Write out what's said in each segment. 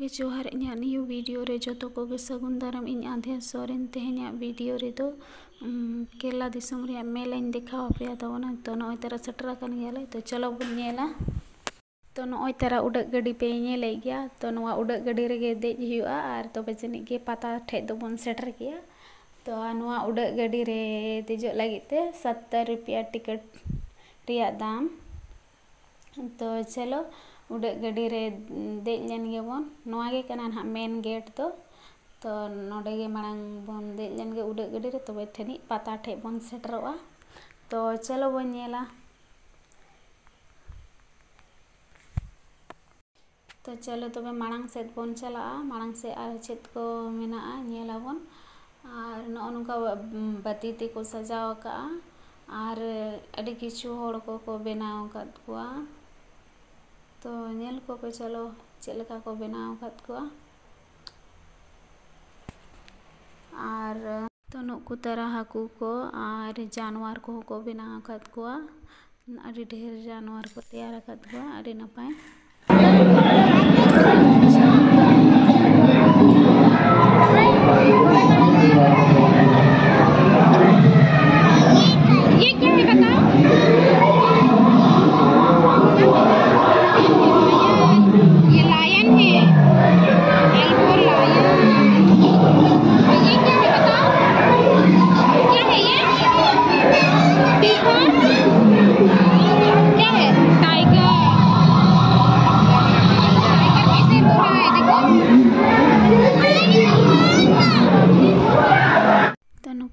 ᱠᱚᱜᱮ ᱡᱚᱦᱟᱨ ᱤᱧᱟᱹᱜ ᱱᱤᱭᱩ ᱵᱷᱤᱰᱤᱭᱳ ᱨᱮ ᱡᱚᱛᱚ ᱠᱚᱜᱮ ᱥᱟᱹᱜᱩᱱ ᱫᱟᱨᱟᱢ ᱤᱧ ᱟᱸᱫᱷᱮ ᱥᱚᱨᱮᱱ ᱛᱮᱦᱮᱧᱟᱜ ᱵᱷᱤᱰᱤᱭᱳ ᱨᱮᱫᱚ ᱠᱮᱨᱟᱞᱟ ᱫᱤᱥᱚᱢ ᱨᱮᱭᱟᱜ ᱢᱮᱞᱟᱧ ᱫᱮᱠᱷᱟᱣ ᱟᱯᱮᱭᱟ ᱛᱟᱵᱚᱱᱟ ᱛᱚ ᱱᱚᱜᱼᱚᱭ ᱛᱟᱨᱟ ᱥᱮᱴᱮᱨ ᱟᱠᱟᱱ ᱜᱮᱭᱟᱞᱮ ᱛᱚ ᱪᱚᱞᱚ ᱵᱚᱱ ᱧᱮᱞᱟ ᱛᱚ ᱱᱚᱜᱼᱚᱭ ᱛᱟᱨᱟ ᱩᱰᱟᱹᱜ ᱜᱟᱹᱰᱤ ᱯᱮ ᱧᱮᱞᱮᱫ ᱜᱮᱭᱟ ᱛᱚ ᱱᱚᱣᱟ ᱩᱰᱟᱹᱜ ᱜᱟᱹᱰᱤ ᱨᱮᱜᱮ ᱫᱮᱡ ᱦᱩᱭᱩᱜᱼᱟ ᱟᱨ ᱛᱚᱵᱮ ᱡᱟᱹᱱᱤᱡ ᱜᱮ ᱯᱟᱛᱟ ᱴᱷᱮᱡ ᱫᱚᱵᱚᱱ ᱥᱮᱴᱮᱨ ᱜᱮᱭᱟ ᱛᱚ ᱱᱚᱣᱟ ᱩᱰᱟᱹᱜ ᱜᱟᱹᱰᱤ ᱨᱮ ᱫᱮᱡᱚᱜ ᱞᱟᱹᱜᱤᱫ ᱛᱮ ᱥᱚᱛᱛᱚᱨ ᱨᱩᱯᱤᱭᱟ ᱴᱤᱠᱤᱴ ᱨᱮᱭᱟᱜ ᱫᱟᱢ ᱛᱚ ᱪᱚᱞᱚ उड़े गड्डी रे दे लेन गेबन नवा गे कना ना मेन गेट तो तो नोडे गे मांग बन दे लेन गे उड़े गड्डी रे तबे ठेनी पता ठे बन सेटरवा तो चलो बन नेला तो चलो तबे मांग से बन चला मांग से चेत को मेना नेला बन और नोनुका बतीती को सजाव और अड़ी किछु होड़ को बनाव तो को तो तरह नेल को पे चलो को को बना खत को अड़ी ढेर जानवर को तैयार जानवर को को बना खत को आ मापे जानवर को तैयार खत को आ अड़ी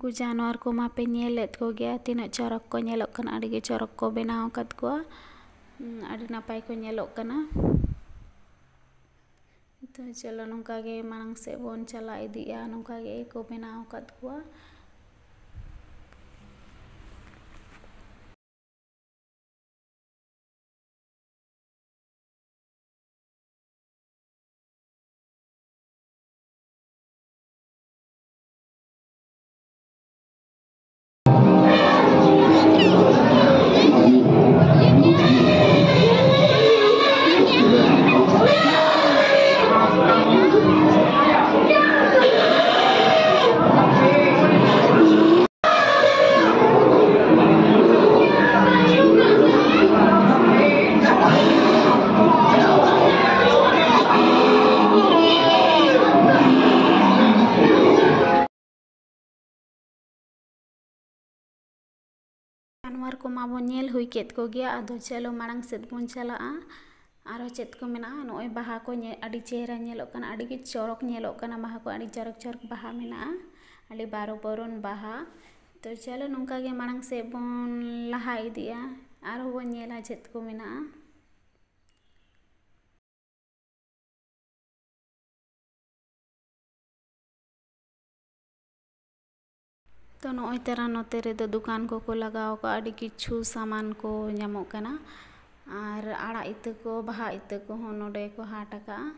ku januar ku ma pe nyelet ku ge ati na nyelok kan ari ge corok ku be nao kat ku hmm, ari na pai ku nyelok kan a. Ito celo nung kage manang sebon cala idi ya, a nung kage ku be kat ku ᱡᱟᱱᱣᱟᱨ ᱠᱚ ᱢᱟᱵᱚᱱ ᱧᱮᱞ ᱦᱩᱭ ᱠᱮᱫ ᱠᱚᱜᱮᱭᱟ ᱟᱫᱚ ᱪᱚᱞᱚ ᱢᱟᱲᱟᱝ ᱥᱮᱫ ᱵᱚᱱ ᱪᱟᱞᱟᱜᱼᱟ ᱟᱨᱦᱚᱸ ᱪᱮᱫ ᱠᱚ ᱢᱮᱱᱟᱜᱼᱟ ᱱᱚᱜᱼᱚᱭ ᱵᱟᱦᱟ ᱠᱚ ᱟᱹᱰᱤ ᱪᱮᱦᱨᱟ ᱧᱮᱞᱚᱜ ᱠᱟᱱᱟ ᱟᱹᱰᱤᱜᱮ ᱪᱚᱨᱚᱠ ᱧᱮᱞᱚᱜ ᱠᱟᱱᱟ ᱵᱟᱦᱟ ᱠᱚ ᱟᱹᱰᱤ ᱪᱚᱨᱚᱠ ᱪᱚᱨᱚᱠ ᱵᱟᱦᱟ ᱢᱮᱱᱟᱜᱼᱟ ᱟᱹᱰᱤ ᱵᱟᱨᱚ ᱵᱚᱨᱚᱱ ᱵᱟᱦᱟ ᱛᱚ ᱪᱚᱞᱚ ᱱᱚᱝᱠᱟᱜᱮ ᱢᱟᱲᱟᱝ ᱥᱮᱫ ᱵᱚᱱ ᱞᱟᱦᱟ ᱤᱫᱤᱜᱼᱟ ᱟᱨᱦᱚᱸ ᱵᱚᱱ ᱧᱮᱞᱟ ᱪᱮᱫ ᱠᱚ ᱢᱮᱱᱟᱜᱼᱟ को को लगाव का अड़ी किछु सामान को नामो कना। और आड़ा इत को, बहा इत को नोडे को हाट का।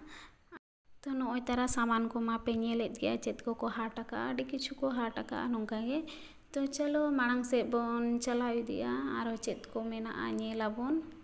तो नई तरह सामान को मापे गया चेत को को हाट का किछु को हाट का नोका तो चलो मांग से बन चला चेत को मेना नेला बन। 예?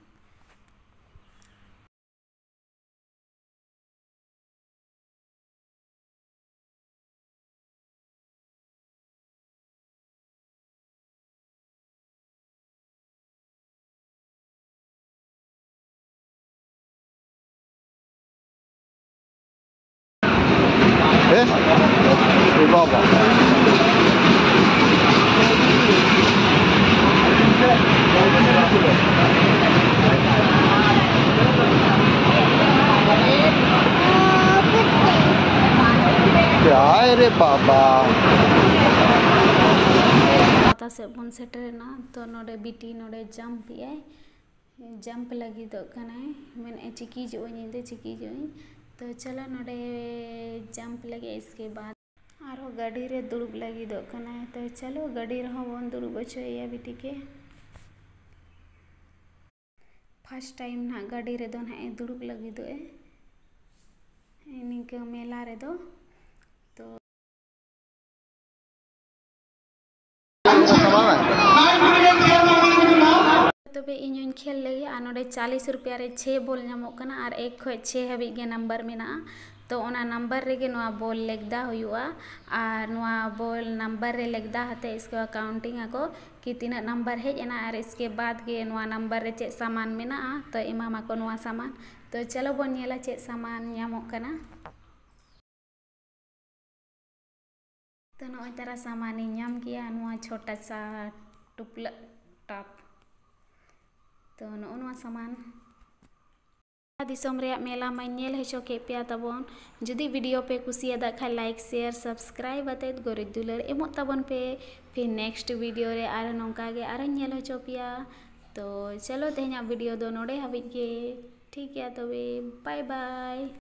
Revolver. बाबा से बन सेटरना तो नोडे बीटी, नोडे जंप जंप लगी तो कने चिकी जो चिकी जो तो चलो नोडे जंप लगे, इसके बाद आरो गाड़ी रे दुड़ब लगी कना तो चलो गाड़ी रहो दुड़ब या बिटी के फ़र्स्ट टाइम ना गाड़ी रे ना दुड़ब लगी दो निका मेला रे दो। तो तबे इन खेल लगे नोडे चालीस रुपया रे छे बोल नामो कना और एक खो छे हबी गे नंबर मेना तो ओना नंबर रेगे नोआ बॉल लेगदा हुआ और नोआ बॉल नंबर रे लेगदा हते इसके काउंटिंग को कि तीना नंबर हेज एना और इसके बाद के नोआ नंबर रे चे सामान मेना तो इमामा को नोआ सामान तो चलो बन नेला चे सामान ᱧᱟᱢᱚᱜ ᱠᱟᱱᱟ तो नॉय तारा सामान ᱧᱟᱢ किया नोआ छोटा सा टुपला टॉप तो नोआ सामान मेला मैं नेल हेचो के पे तबन जुदी वीडियो पे कुसियादा खा लाइक शेयर सब्सक्राइब आते गोरे दुलर एमो तबन पे फिर नेक्स्ट वीडियो रे आर नौका गे आर नल हेचो पे तो चलो तेहना वीडियो दो नोडे हाबिज के ठीक है तबे बाय बाय